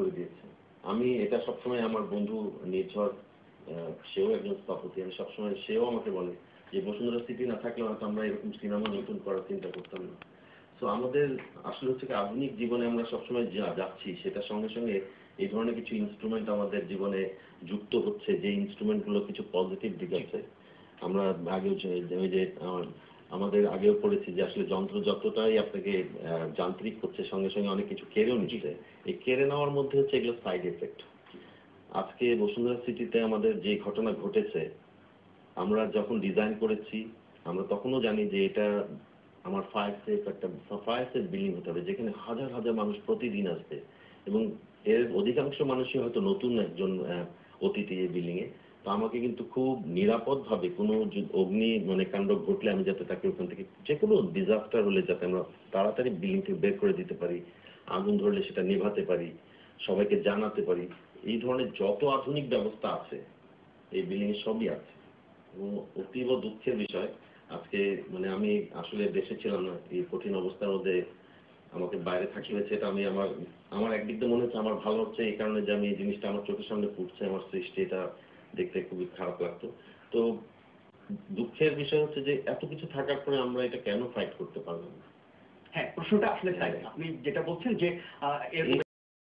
করে দিয়েছে। আমি এটা সবসময় আমার বন্ধু নির্ঝর সেও একজন স্থপতি আমি সবসময় সেও আমাকে বলে যে বসুন্ধরা সিটি না থাকলে হয়তো আমরা এরকম সিনেমা নতুন করার চিন্তা করতাম না। তো আমাদের আসলে হচ্ছে আধুনিক জীবনে আমরা সবসময় যা যাচ্ছি সেটার সঙ্গে সঙ্গে এই ধরনের কিছু ইনস্ট্রুমেন্ট আমাদের জীবনে যুক্ত হচ্ছে যে ইনস্ট্রুমেন্টগুলো কিছু পজিটিভ দিক আছে। আমরা আগেও যে- আহ, আমাদের আগেও পড়েছি যে আসলে যন্ত্র যতটাই আপনাকে যান্ত্রিক হচ্ছে সঙ্গে সঙ্গে অনেক কিছু কেড়েও নিচ্ছে। এই কেড়ে নেওয়ার মধ্যে হচ্ছে এগুলো সাইড এফেক্ট আজকে বসুন্ধরা সিটিতে আমাদের যে ঘটনা ঘটেছে আমরা যখন ডিজাইন করেছি আমরা তখনও জানি যে এটা আমার ফায়ার সেফ একটা ফায়ার সেফ বিল্ডিং হতে হবে যেখানে হাজার হাজার মানুষ প্রতিদিন আসবে। এবং এর অধিকাংশ মানুষই হয়তো নতুন একজন অতিথি এই বিল্ডিং এ তো আমাকে কিন্তু খুব নিরাপদ ভাবে কোনো অগ্নি মানে কাণ্ড ঘটলে আমি যাতে তাকে ওখান থেকে যে কোনো ডিজাস্টার হলে যাতে আমরা তাড়াতাড়ি বিল্ডিং থেকে বের করে দিতে পারি, আগুন ধরলে সেটা নেভাতে পারি, সবাইকে জানাতে পারি, এই ধরনের যত আধুনিক ব্যবস্থা আছে, এই বিল্ডিং এ সবই আছে। এবং অতীব দুঃখের বিষয়, আজকে মানে আমি আসলে দেশে ছিলাম না, এই কঠিন অবস্থার মধ্যে আমাকে বাইরে থাকতে হয়েছে, এটা আমি আমার আমার একদিক দিয়ে মনে হচ্ছে আমার ভালো হচ্ছে, এই কারণে যে আমি এই জিনিসটা আমার চোখের সামনে ফুটছে আমার সৃষ্টি, এটা দেখতে খুবই খারাপ লাগতো। তো দুঃখের বিষয় হচ্ছে যে এত কিছু থাকার পরে আমরা এটা কেন ফাইট করতে পারলাম না? হ্যাঁ প্রশ্নটা আসলে তাই। আপনি যেটা বলছেন যে